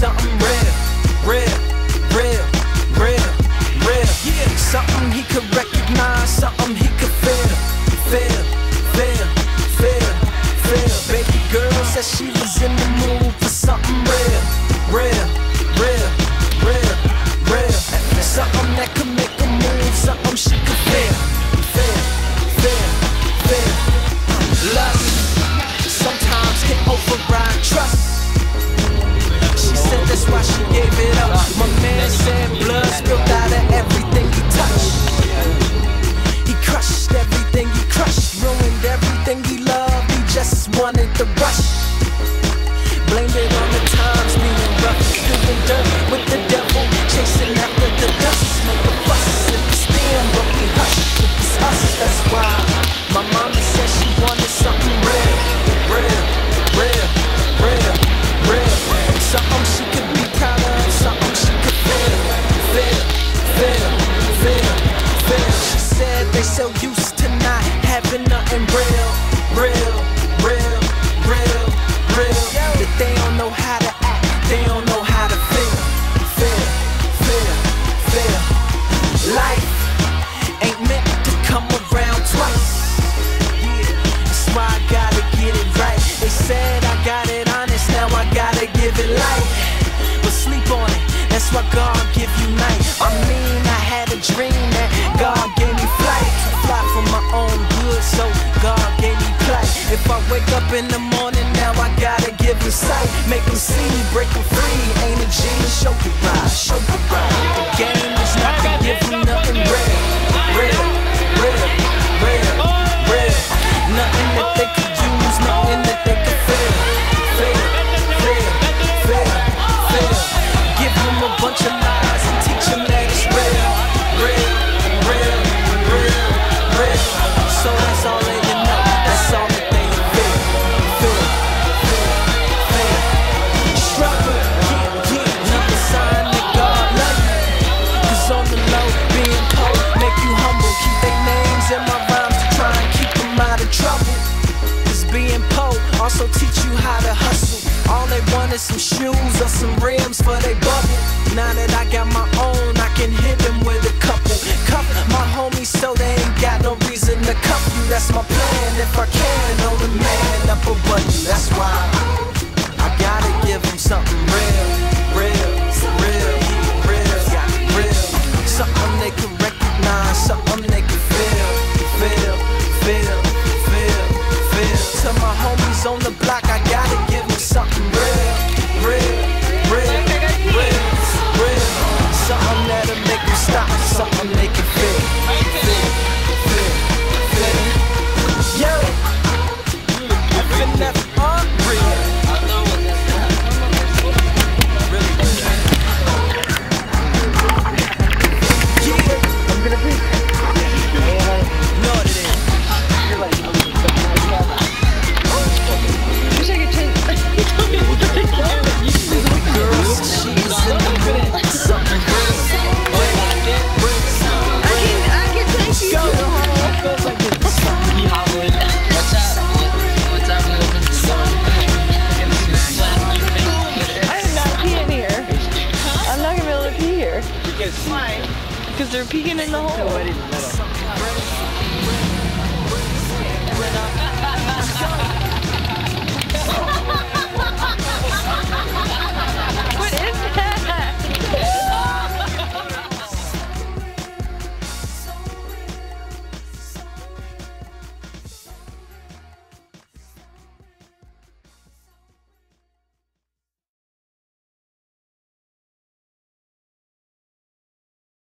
something real, real, real, real, real. Yeah. Something he could recognize, something he could feel, feel, feel, feel, feel. Baby girl said she was in the mood. isn't nothing real, real, real, real, real. That they don't know how to act, they don't know how to feel, feel, feel, feel. Life ain't meant to come around twice. That's why I gotta get it right. They said I got it honest, now I gotta give it life. But sleep on it, that's why God Make them see also teach you how to hustle. All they want is some shoes or some rims for they bubble. Now that I got my own, I can hit them with a couple. Cuff my homies so they ain't got no reason to cuff you. That's my plan. If I can, know the man up a button. That's why I gotta give them something real. on the block, I got Because they're peeking in the hole.